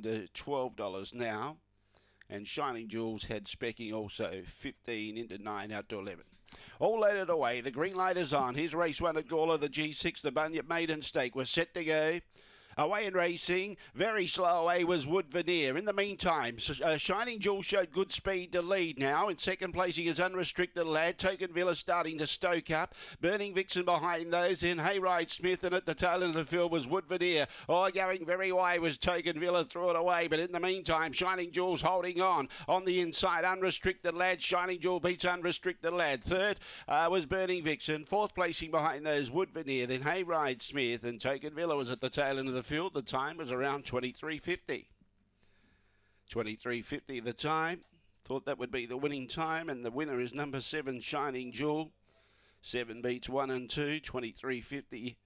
to $12 now. And Shining Jewels had specking also 15 into 9 out to 11. All loaded away. The green light is on. Here's race one at Gawler. The G6, the Bunyip Maiden Stake. We're set to go. Away in racing, very slow away was Wood Veneer. In the meantime, uh, Shining Jewel showed good speed to lead now. In second placing is Unrestricted Lad. Token Villa starting to stoke up. Burning Vixen behind those. In Hayride Smith and at the tail end of the field was Wood Veneer. Oh, going very wide was Token Villa threw it away. But in the meantime, Shining Jewel's holding on. On the inside, Unrestricted Lad. Shining Jewel beats Unrestricted Lad. Third uh, was Burning Vixen. Fourth placing behind those Wood Veneer. Then Hayride Smith and Token Villa was at the tail end of the the field. The time was around 23.50. 23.50 the time. Thought that would be the winning time, and the winner is number seven, Shining Jewel. Seven beats one and two, 23.50